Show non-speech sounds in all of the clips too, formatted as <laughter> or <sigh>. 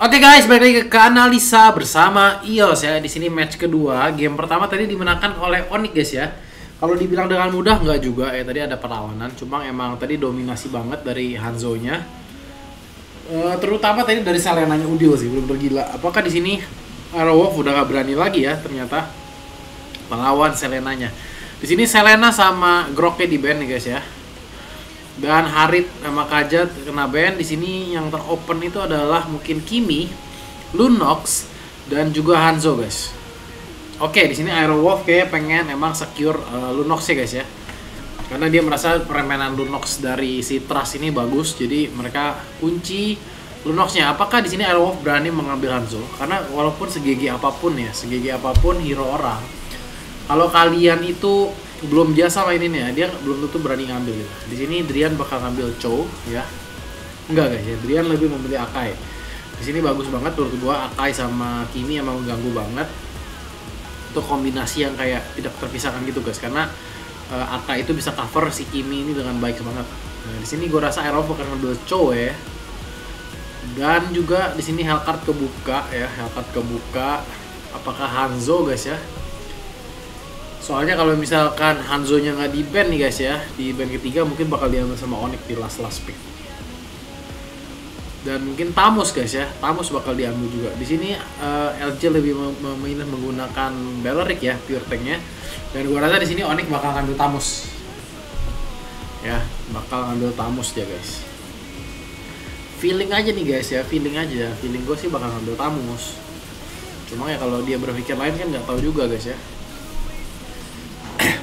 Oke guys, balik lagi ke analisa bersama Ios ya. Di sini match kedua, game pertama tadi dimenangkan oleh Onyx guys ya. Kalau dibilang dengan mudah nggak juga ya tadi ada perlawanan, cuma emang tadi dominasi banget dari Hanzo-nya. Eh, terutama tadi dari Selenanya Udil sih, belum gila. Apakah di sini Arrowwolf udah gak berani lagi ya ternyata melawan Selenanya. Di sini Selena sama Groknya di band nih guys ya. Dan Harit sama Kajat kena band. Di sini yang teropen itu adalah mungkin Kimi, Lunox, dan juga Hanzo guys. Oke, di sini Aerowolf kayak pengen emang secure uh, Lunox ya guys ya. Karena dia merasa permainan Lunox dari si Trust ini bagus, jadi mereka kunci Lunoxnya. Apakah di sini Aerowolf berani mengambil Hanzo? Karena walaupun segigi apa pun ya, segigi apa pun hero orang, kalau kalian itu belum biasa mainin ya, dia belum tentu berani ngambil gitu. Di sini Drian bakal ngambil Chow ya. Enggak guys ya, Drian lebih memilih Akai. Di sini bagus banget menurut gua Akai sama Kimi emang mengganggu banget. Itu kombinasi yang kayak tidak terpisahkan gitu guys karena uh, Akai itu bisa cover si Kimi ini dengan baik banget. Nah, di sini gua rasa Aerof akan ngambil Chow ya. Dan juga di sini Hellcard kebuka ya, Hellcard kebuka. Apakah Hanzo guys ya? Soalnya kalau misalkan Hanzo-nya nggak di band nih guys ya, di band ketiga mungkin bakal diambil sama Onyx di last last pick. Dan mungkin Tamus guys ya, Tamus bakal diambil juga. Di sini uh, LG lebih memilih menggunakan Belleric ya, pure tanknya. Dan gua rasa di sini Onyx bakal ngambil Tamus. Ya, bakal ngambil Tamus dia guys. Feeling aja nih guys ya, feeling aja. Feeling gue sih bakal ngambil Tamus. Cuma ya kalau dia berpikir lain kan nggak tahu juga guys ya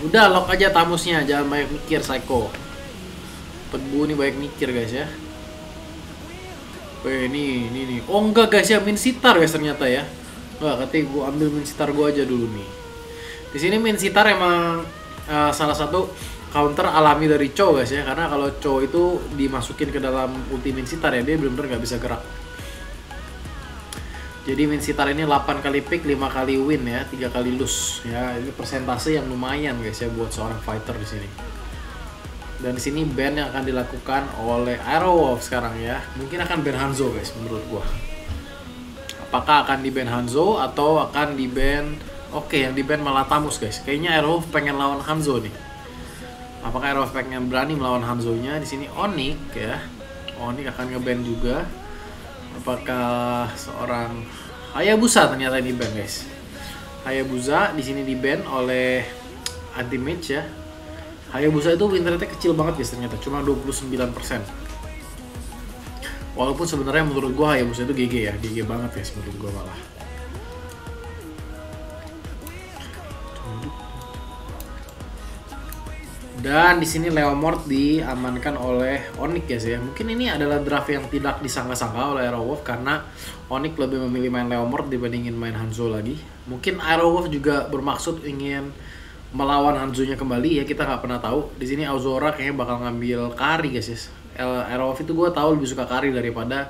udah lock aja tamusnya jangan banyak mikir psycho tebu nih banyak mikir guys ya Weh, ini, ini, ini. Oh enggak guys ya, min sitar guys ternyata ya. Enggak, katanya gue ambil min sitar gue aja dulu nih. Di sini min sitar emang uh, salah satu counter alami dari Cho guys ya. Karena kalau Cho itu dimasukin ke dalam ulti min sitar ya, dia benar-benar nggak bisa gerak. Jadi min sitar ini 8 kali pick, 5 kali win ya, 3 kali lose. Ya, ini persentase yang lumayan guys ya buat seorang fighter di sini. Dan di sini ban yang akan dilakukan oleh Aerowolf sekarang ya. Mungkin akan ban Hanzo guys menurut gua. Apakah akan di ban Hanzo atau akan di ban Oke, yang di ban malah Tamus guys. Kayaknya Aerowolf pengen lawan Hanzo nih. Apakah Aerowolf pengen berani melawan Hanzo-nya? Di sini Onyx ya. Onyx akan ngeban juga apakah seorang Hayabusa ternyata di ban guys? Hayabusa di sini di ban oleh anti match ya. Hayabusa itu rate kecil banget guys ternyata. Cuma 29% walaupun sebenarnya menurut gua Hayabusa itu GG ya. GG banget guys menurut gua malah Dan di sini Leomord diamankan oleh Onyx guys ya. Mungkin ini adalah draft yang tidak disangka-sangka oleh Aerowolf karena Onyx lebih memilih main Leomord dibandingin main Hanzo lagi. Mungkin Aerowolf juga bermaksud ingin melawan Hanzo-nya kembali ya kita nggak pernah tahu. Di sini Auzora kayaknya bakal ngambil Kari guys ya. Aerowolf itu gue tahu lebih suka Kari daripada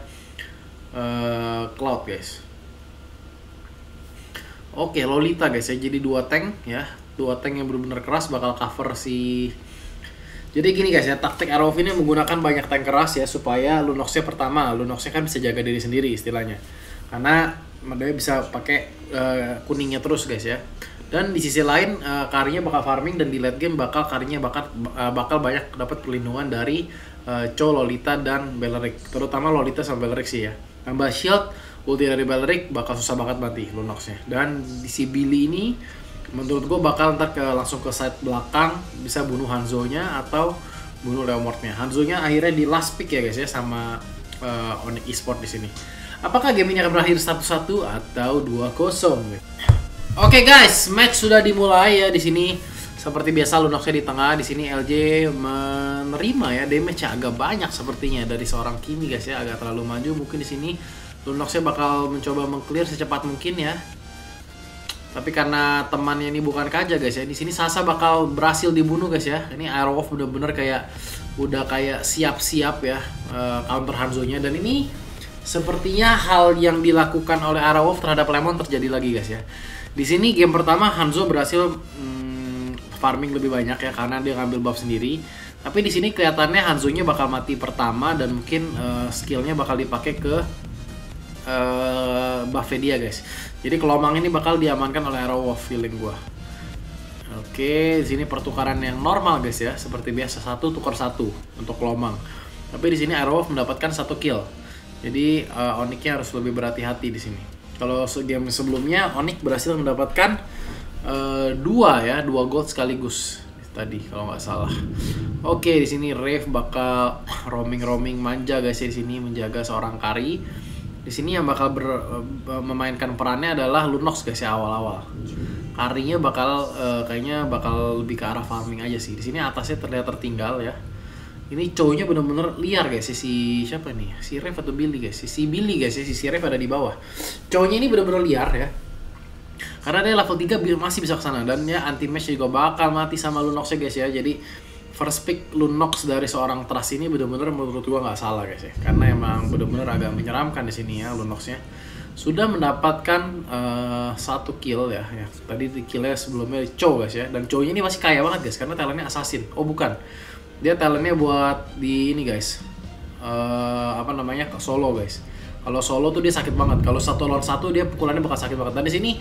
uh, Cloud guys. Oke, Lolita guys ya. Jadi dua tank ya dua tank yang benar-benar keras bakal cover si jadi gini guys ya taktik Arrow ini menggunakan banyak tank keras ya supaya Lunoxnya pertama Lunoxnya kan bisa jaga diri sendiri istilahnya. Karena dia bisa pakai uh, kuningnya terus guys ya. Dan di sisi lain uh, karinya bakal farming dan di late game bakal karinya bakal uh, bakal banyak dapat perlindungan dari uh, Cho, Lolita dan Belleric. Terutama Lolita sama Belleric sih ya. Tambah shield ulti dari Belleric bakal susah banget mati Lunoxnya. Dan di si Billy ini menurut gue bakal ntar ke langsung ke side belakang bisa bunuh Hanzo-nya atau bunuh Leomord-nya. Hanzo-nya akhirnya di last pick ya guys ya sama uh, Onyx Esport di sini. Apakah game ini akan berakhir 1-1 atau 2-0? Oke okay guys, match sudah dimulai ya di sini. Seperti biasa Lunoxnya di tengah, di sini LJ menerima ya damage agak banyak sepertinya dari seorang Kimi guys ya, agak terlalu maju. Mungkin di sini Lunoxnya bakal mencoba mengclear secepat mungkin ya tapi karena temannya ini bukan Kaja guys ya, di sini Sasa bakal berhasil dibunuh guys ya. Ini Aerowolf bener-bener kayak udah kayak siap-siap ya uh, counter Hanzo-nya dan ini sepertinya hal yang dilakukan oleh Aerowolf terhadap Lemon terjadi lagi guys ya. Di sini game pertama Hanzo berhasil hmm, farming lebih banyak ya karena dia ngambil buff sendiri. Tapi di sini kelihatannya Hanzo-nya bakal mati pertama dan mungkin uh, skillnya bakal dipakai ke uh, dia guys. Jadi kelomang ini bakal diamankan oleh Arrow Wolf feeling gua. Oke, di sini pertukaran yang normal guys ya, seperti biasa satu tukar satu untuk kelomang. Tapi di sini Arrow mendapatkan satu kill. Jadi uh, Onyxnya harus lebih berhati-hati di sini. Kalau game sebelumnya Onyx berhasil mendapatkan uh, dua ya, dua gold sekaligus tadi kalau nggak salah. Oke, di sini Rave bakal <coughs> roaming-roaming manja guys ya di sini menjaga seorang Kari. Di sini yang bakal ber, uh, memainkan perannya adalah Lunox guys ya awal-awal. Karinya bakal uh, kayaknya bakal lebih ke arah farming aja sih. Di sini atasnya terlihat tertinggal ya. Ini cowoknya bener-bener liar guys si siapa nih si Rev atau Billy guys si, si Billy guys ya si, si Rev ada di bawah. Cowoknya ini bener-bener liar ya. Karena dia level 3 masih bisa ke sana dan ya anti match juga bakal mati sama Lunox ya guys ya. Jadi first pick Lunox dari seorang Trust ini bener-bener menurut gua nggak salah guys ya. Karena emang bener-bener agak menyeramkan di sini ya Lunoxnya sudah mendapatkan uh, satu kill ya, ya. Tadi killnya sebelumnya Chow guys ya. Dan Chow ini masih kaya banget guys karena talentnya assassin. Oh bukan. Dia talentnya buat di ini guys. Uh, apa namanya? Solo guys. Kalau solo tuh dia sakit banget. Kalau satu lawan satu dia pukulannya bakal sakit banget. Dan di sini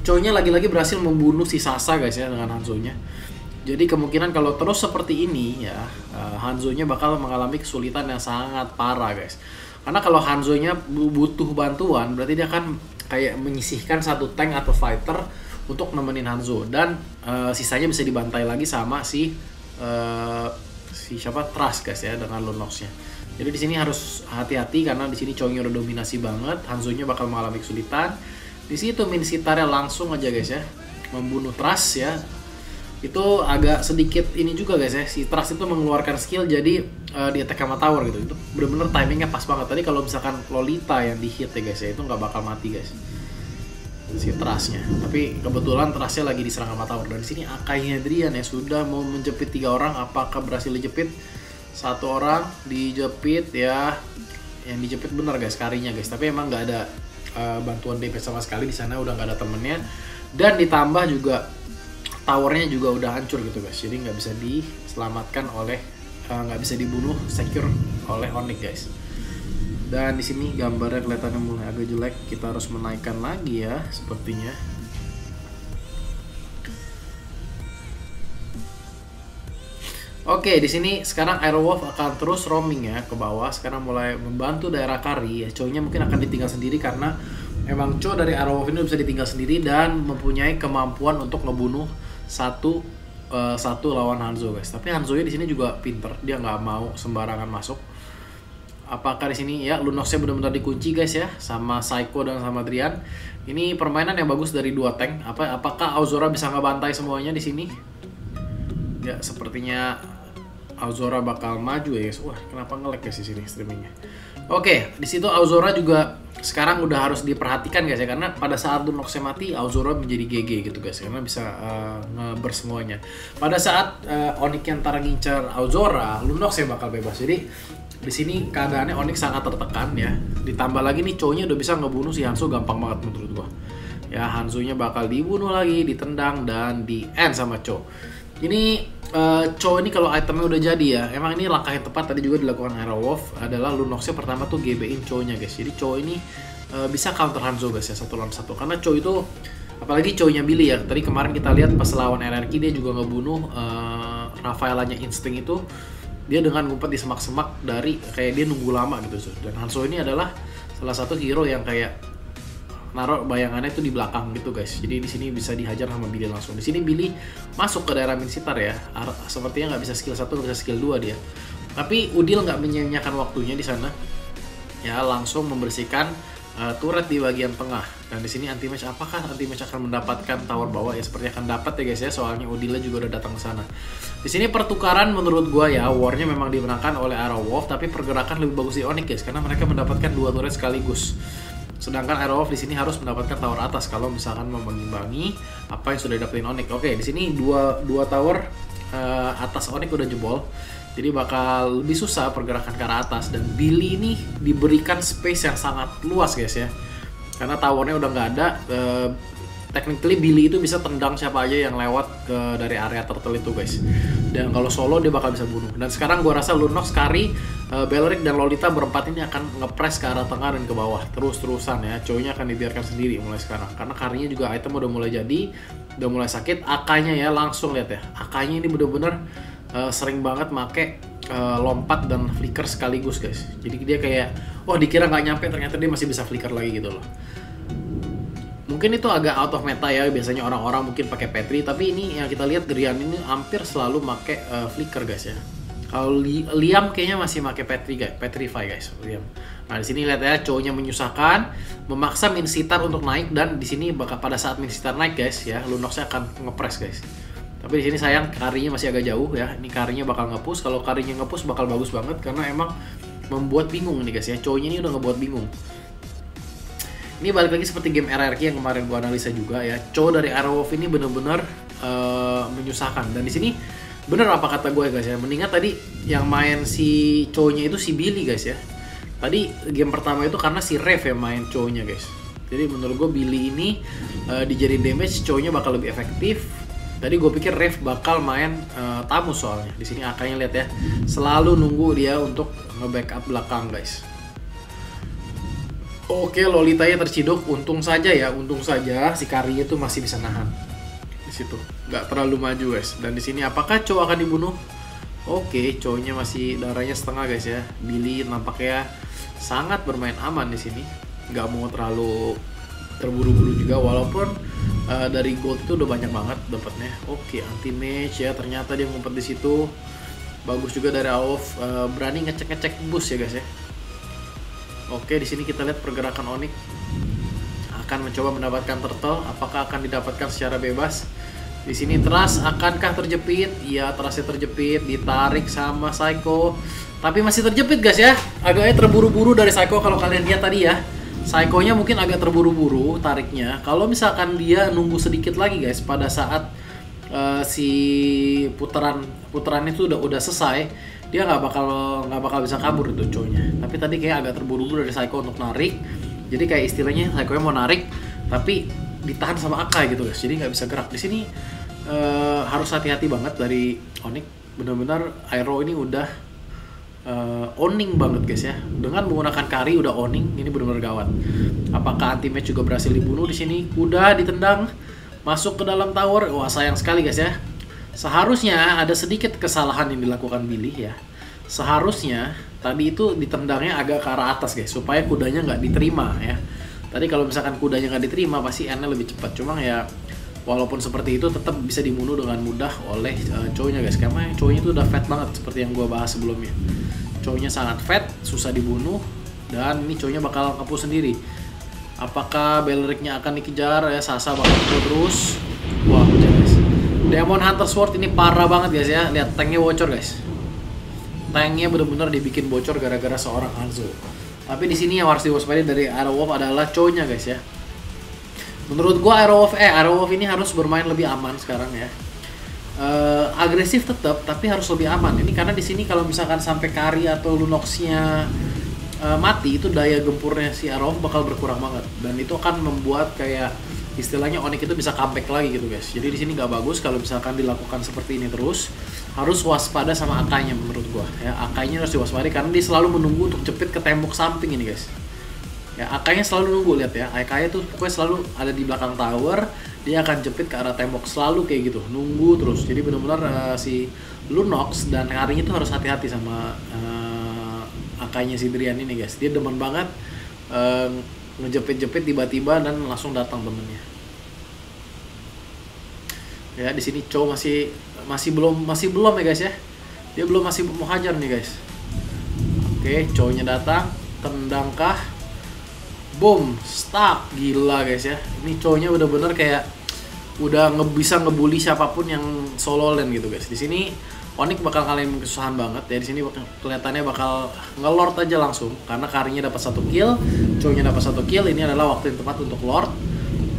cowoknya lagi-lagi berhasil membunuh si Sasa guys ya dengan Hanzo-nya jadi kemungkinan kalau terus seperti ini ya uh, Hanzo-nya bakal mengalami kesulitan yang sangat parah guys karena kalau Hanzo-nya butuh bantuan berarti dia akan kayak menyisihkan satu tank atau fighter untuk nemenin Hanzo dan uh, sisanya bisa dibantai lagi sama si uh, si siapa Trust guys ya dengan Lunoxnya. Jadi di sini harus hati-hati karena di sini Chongnya udah dominasi banget, Hanzo-nya bakal mengalami kesulitan. Di situ Min Sitarnya langsung aja guys ya membunuh Trust ya. Itu agak sedikit ini juga guys ya. Si Trust itu mengeluarkan skill jadi uh, di attack sama tower gitu. Itu bener-bener timingnya pas banget. Tadi kalau misalkan Lolita yang di hit ya guys ya itu nggak bakal mati guys. Si trasnya tapi kebetulan trasnya lagi diserang sama tower. Dan di sini Akai Adrian ya sudah mau menjepit tiga orang. Apakah berhasil dijepit? Satu orang dijepit ya. Yang dijepit bener guys karinya guys. Tapi emang nggak ada uh, bantuan DP sama sekali di sana. Udah nggak ada temennya. Dan ditambah juga towernya juga udah hancur gitu guys jadi nggak bisa diselamatkan oleh eh, nggak uh, bisa dibunuh secure oleh Onyx guys dan di sini gambarnya kelihatannya mulai agak jelek kita harus menaikkan lagi ya sepertinya Oke, di sini sekarang Aerowolf akan terus roaming ya ke bawah. Sekarang mulai membantu daerah Kari. Ya, Chow-nya mungkin akan ditinggal sendiri karena memang Chow dari Aerowolf ini bisa ditinggal sendiri dan mempunyai kemampuan untuk ngebunuh satu uh, satu lawan Hanzo guys. Tapi Hanzo-nya di sini juga pinter. Dia nggak mau sembarangan masuk apakah di sini ya Lunoxnya benar-benar dikunci guys ya sama Psycho dan sama Drian. Ini permainan yang bagus dari dua tank. Apa apakah Auzora bisa ngebantai semuanya di sini? Ya sepertinya Auzora bakal maju ya guys. Wah, kenapa nge-lag guys di sini streamingnya? Oke, di situ Auzora juga sekarang udah harus diperhatikan guys ya karena pada saat Lunoxnya mati Auzora menjadi GG gitu guys karena bisa uh, ngeber semuanya. Pada saat uh, Onyx yang antara ngincar Auzora, Lunox bakal bebas. Jadi di sini keadaannya Onyx sangat tertekan ya. Ditambah lagi nih cowoknya udah bisa ngebunuh si Hanzo gampang banget menurut gua. Ya Hanzo-nya bakal dibunuh lagi, ditendang dan di end sama Cho. Ini uh, Cho ini kalau itemnya udah jadi ya, emang ini langkah yang tepat tadi juga dilakukan Hero Wolf adalah Lunoxnya pertama tuh GB-in Cho-nya guys. Jadi Cho ini uh, bisa counter Hanzo guys ya satu lawan satu karena Cho itu apalagi Cho-nya Billy ya. Tadi kemarin kita lihat pas lawan RRQ dia juga ngebunuh uh, Rafaelanya Instinct itu dia dengan ngumpet di semak-semak dari kayak dia nunggu lama gitu dan Hanso ini adalah salah satu hero yang kayak naruh bayangannya itu di belakang gitu guys. Jadi di sini bisa dihajar sama Billy langsung. Di sini Billy masuk ke daerah Minsitar ya. Sepertinya nggak bisa skill satu nggak bisa skill 2 dia. Tapi Udil nggak menyanyiakan waktunya di sana. Ya langsung membersihkan uh, turret di bagian tengah. Dan di sini anti match apakah anti match akan mendapatkan tower bawah? Ya seperti akan dapat ya guys ya. Soalnya Udila juga udah datang ke sana. Di sini pertukaran menurut gua ya. Warnya memang dimenangkan oleh Arrow Wolf tapi pergerakan lebih bagus di Onyx guys karena mereka mendapatkan dua turret sekaligus. Sedangkan Arrow Wolf di sini harus mendapatkan tower atas kalau misalkan mau mengimbangi apa yang sudah didapetin Onyx. Oke, di sini dua dua tower uh, atas Onyx udah jebol. Jadi bakal lebih susah pergerakan ke arah atas dan Billy ini diberikan space yang sangat luas guys ya. Karena towernya udah nggak ada, uh, technically Billy itu bisa tendang siapa aja yang lewat ke dari area turtle itu guys dan kalau solo dia bakal bisa bunuh dan sekarang gua rasa Lunox, Kari, uh, Belric dan Lolita berempat ini akan ngepres ke arah tengah dan ke bawah terus-terusan ya. Cowoknya akan dibiarkan sendiri mulai sekarang. Karena Karinya juga item udah mulai jadi udah mulai sakit. Akanya ya langsung lihat ya. Akanya ini bener-bener uh, sering banget make uh, lompat dan flicker sekaligus guys. Jadi dia kayak oh dikira nggak nyampe ternyata dia masih bisa flicker lagi gitu loh. Mungkin itu agak out of meta ya biasanya orang-orang mungkin pakai Petri tapi ini yang kita lihat Grian ini hampir selalu pakai uh, flicker guys ya kalau Li Liam kayaknya masih pakai Petri guys Petrify guys Liam. Nah di sini lihat ya cowoknya menyusahkan memaksa Minsitar untuk naik dan di sini bakal pada saat Minsitar naik guys ya Lunoxnya akan ngepres guys. Tapi di sini sayang karinya masih agak jauh ya. Ini karinya bakal ngepus kalau karinya ngepus bakal bagus banget karena emang membuat bingung nih guys ya. Cowoknya ini udah ngebuat bingung. Ini balik lagi seperti game RRQ yang kemarin gua analisa juga ya. Cowok dari Arrowwolf ini bener-bener uh, menyusahkan. Dan di sini bener apa kata gue guys ya. Mendingan tadi yang main si cowoknya itu si Billy guys ya. Tadi game pertama itu karena si Rev yang main cowoknya guys. Jadi menurut gue Billy ini uh, dijadiin damage cowoknya bakal lebih efektif. Tadi gue pikir Rev bakal main uh, tamu soalnya. Di sini akanya lihat ya. Selalu nunggu dia untuk nge-backup belakang guys. Oke, Lolitanya terciduk. Untung saja ya, untung saja si Kari itu masih bisa nahan. Di situ. Nggak terlalu maju guys. Dan di sini apakah cowok akan dibunuh? Oke, cowoknya masih darahnya setengah guys ya. Billy nampaknya sangat bermain aman di sini. Nggak mau terlalu terburu-buru juga walaupun uh, dari gold itu udah banyak banget dapatnya. Oke, anti match ya. Ternyata dia ngumpet di situ. Bagus juga dari Aof uh, berani ngecek-ngecek bus ya guys ya Oke, di sini kita lihat pergerakan Onyx akan mencoba mendapatkan turtle. Apakah akan didapatkan secara bebas? Di sini Trust akankah terjepit? Iya, Trustnya terjepit, ditarik sama Psycho. Tapi masih terjepit guys ya. Agaknya terburu-buru dari Psycho kalau kalian lihat tadi ya. Psycho-nya mungkin agak terburu-buru tariknya. Kalau misalkan dia nunggu sedikit lagi guys pada saat uh, si putaran putaran itu udah udah selesai, dia nggak bakal nggak bakal bisa kabur itu cowoknya tapi tadi kayak agak terburu-buru dari Psycho untuk narik jadi kayak istilahnya Psycho mau narik tapi ditahan sama Akai gitu guys jadi nggak bisa gerak di sini uh, harus hati-hati banget dari Onyx benar-benar Aero ini udah uh, owning banget guys ya dengan menggunakan kari udah owning ini benar-benar gawat apakah anti match juga berhasil dibunuh di sini udah ditendang masuk ke dalam tower wah sayang sekali guys ya Seharusnya ada sedikit kesalahan yang dilakukan Billy ya. Seharusnya tadi itu ditendangnya agak ke arah atas guys, supaya kudanya nggak diterima ya. Tadi kalau misalkan kudanya nggak diterima pasti N-nya lebih cepat. Cuma ya walaupun seperti itu tetap bisa dibunuh dengan mudah oleh uh, cowoknya guys. Karena cowoknya itu udah fat banget seperti yang gue bahas sebelumnya. Cowoknya sangat fat, susah dibunuh dan ini cowoknya bakal ngepus sendiri. Apakah Belricnya akan dikejar ya Sasa bakal terus. Wah, Demon Hunter Sword ini parah banget guys ya. Lihat tanknya bocor guys. Tanknya bener-bener dibikin bocor gara-gara seorang Hanzo. Tapi di sini yang harus diwaspadai dari Arrow adalah cownya guys ya. Menurut gua Arrow eh Arrow ini harus bermain lebih aman sekarang ya. Uh, agresif tetap tapi harus lebih aman. Ini karena di sini kalau misalkan sampai Kari atau Lunoxnya uh, mati itu daya gempurnya si Arrow bakal berkurang banget dan itu akan membuat kayak istilahnya Onyx itu bisa comeback lagi gitu guys. Jadi di sini nggak bagus kalau misalkan dilakukan seperti ini terus. Harus waspada sama akainya menurut gua. Ya, akainya harus diwaspadai karena dia selalu menunggu untuk jepit ke tembok samping ini guys. Ya, akainya selalu nunggu lihat ya. Akainya tuh pokoknya selalu ada di belakang tower, dia akan jepit ke arah tembok selalu kayak gitu, nunggu terus. Jadi benar-benar uh, si Lunox dan harinya tuh harus hati-hati sama uh, akainya si Drian ini guys. Dia demen banget uh, ngejepit-jepit tiba-tiba dan langsung datang temennya ya di sini Chow masih masih belum masih belum ya guys ya dia belum masih mau hajar nih guys oke Chow-nya datang tendangkah boom stuck gila guys ya ini Chow-nya bener-bener kayak udah nge bisa ngebully siapa pun yang solo lane gitu guys di sini Onyx bakal kalian kesusahan banget ya di sini kelihatannya bakal ngelord aja langsung karena karinya dapat satu kill, cowoknya dapat satu kill. Ini adalah waktu yang tepat untuk lord.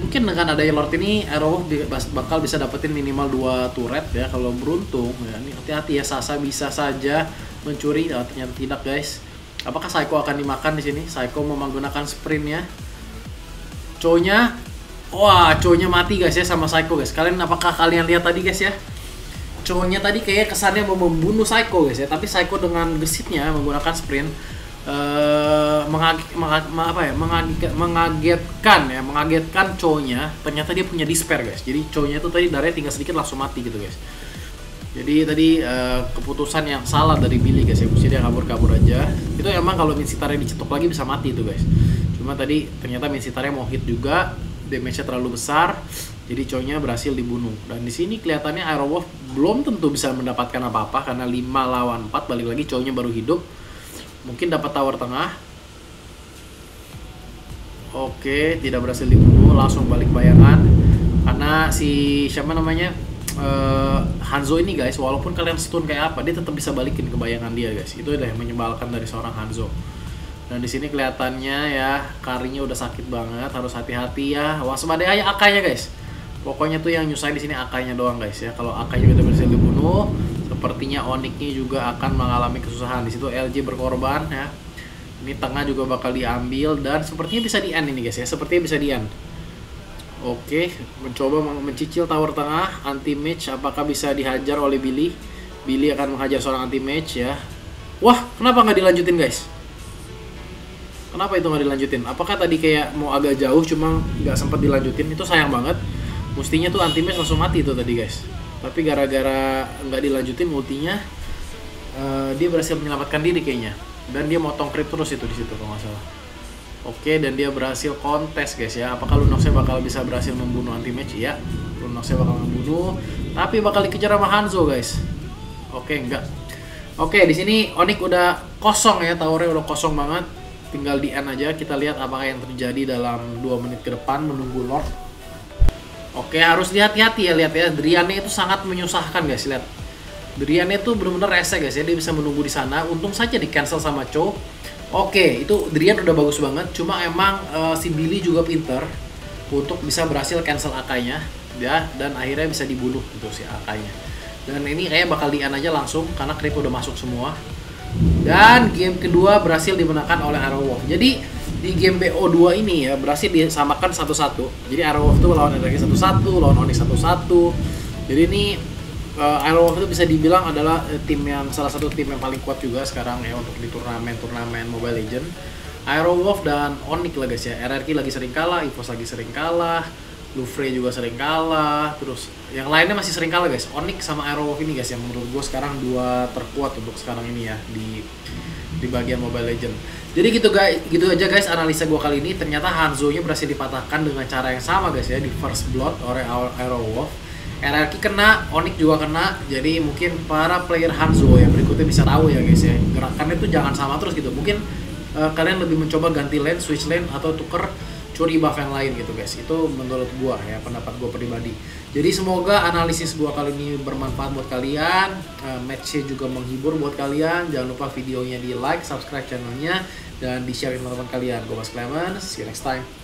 Mungkin dengan adanya lord ini Arrow bakal bisa dapetin minimal dua turret ya kalau beruntung ya. Ini hati-hati ya Sasa bisa saja mencuri oh, ternyata tidak guys. Apakah Psycho akan dimakan di sini? Psycho mau menggunakan sprintnya. Cowoknya Wah, cowoknya mati guys ya sama Psycho guys. Kalian apakah kalian lihat tadi guys ya? Cowoknya tadi kayak kesannya mau membunuh Psycho guys ya, tapi Psycho dengan gesitnya menggunakan sprint apa ya mengaget, mengagetkan ya mengagetkan cowoknya ternyata dia punya despair guys jadi cowoknya itu tadi darahnya tinggal sedikit langsung mati gitu guys jadi tadi eh, keputusan yang salah dari Billy guys ya, mesti dia kabur-kabur aja. Itu emang kalau Minsitare dicetok lagi bisa mati itu guys. Cuma tadi ternyata Minsitare mau hit juga, damage-nya terlalu besar, jadi cowoknya berhasil dibunuh. Dan di sini kelihatannya Aerowolf belum tentu bisa mendapatkan apa-apa karena 5 lawan 4 balik lagi cowoknya baru hidup. Mungkin dapat tower tengah. Oke, tidak berhasil dibunuh, langsung balik bayangan. Karena si siapa namanya? Eh, Hanzo ini guys, walaupun kalian stun kayak apa, dia tetap bisa balikin ke bayangan dia guys. Itu udah yang menyebalkan dari seorang Hanzo. Dan di sini kelihatannya ya karinya udah sakit banget, harus hati-hati ya. Waspadai aja akanya guys. Pokoknya tuh yang nyusahin di sini akanya doang guys ya. Kalau akanya udah berhasil dibunuh, sepertinya Onyx-nya juga akan mengalami kesusahan. Di situ LG berkorban ya. Ini tengah juga bakal diambil dan sepertinya bisa di end ini guys ya. Sepertinya bisa di end. Oke, mencoba mencicil tower tengah anti mage apakah bisa dihajar oleh Billy? Billy akan menghajar seorang anti mage ya. Wah, kenapa nggak dilanjutin guys? Kenapa itu nggak dilanjutin? Apakah tadi kayak mau agak jauh cuma nggak sempat dilanjutin? Itu sayang banget. Mestinya tuh anti mage langsung mati itu tadi guys. Tapi gara-gara nggak dilanjutin multinya, eh, dia berhasil menyelamatkan diri kayaknya. Dan dia motong creep terus itu di situ kalau nggak salah. Oke, dan dia berhasil kontes guys ya. Apakah Lunoxnya bakal bisa berhasil membunuh anti match? Iya, Lunoxnya bakal membunuh, tapi bakal dikejar sama Hanzo guys. Oke, enggak. Oke, di sini Onyx udah kosong ya, towernya udah kosong banget. Tinggal di end aja, kita lihat apakah yang terjadi dalam 2 menit ke depan menunggu Lord. Oke, harus hati-hati ya lihat ya. Driannya itu sangat menyusahkan guys, lihat. Driannya itu benar-benar rese guys ya, dia bisa menunggu di sana. Untung saja di cancel sama Cho. Oke, itu Drian udah bagus banget. Cuma emang eh, si Billy juga pinter untuk bisa berhasil cancel akainya, ya, dan akhirnya bisa dibunuh gitu si akainya. Dan ini kayak bakal di aja langsung karena creep udah masuk semua. Dan game kedua berhasil dimenangkan oleh Arrowwolf. Jadi di game BO2 ini ya berhasil disamakan satu-satu. Jadi Arrowwolf itu lawan energi satu-satu, lawan Onyx satu-satu. Jadi ini uh, Arrowwolf itu bisa dibilang adalah eh, tim yang salah satu tim yang paling kuat juga sekarang ya untuk di turnamen-turnamen Mobile Legend. Aerowolf dan Onyx lah guys ya. RRQ lagi sering kalah, EVOS lagi sering kalah, Lufre juga sering kalah, terus yang lainnya masih sering kalah guys. Onyx sama Aerowolf ini guys yang menurut gue sekarang dua terkuat untuk sekarang ini ya di di bagian Mobile Legend. Jadi gitu guys, gitu aja guys analisa gue kali ini. Ternyata Hanzo-nya berhasil dipatahkan dengan cara yang sama guys ya di First Blood oleh Aerowolf. RRQ kena, Onyx juga kena. Jadi mungkin para player Hanzo yang berikutnya bisa tahu ya guys ya. Gerakannya itu jangan sama terus gitu. Mungkin eh, kalian lebih mencoba ganti lane, switch lane atau tuker curi buff yang lain gitu guys. Itu menurut gua ya pendapat gua pribadi. Jadi semoga analisis gua kali ini bermanfaat buat kalian. Eh, matchnya juga menghibur buat kalian. Jangan lupa videonya di like, subscribe channelnya dan di share ke teman-teman kalian. Gua Mas Clemens, see you next time.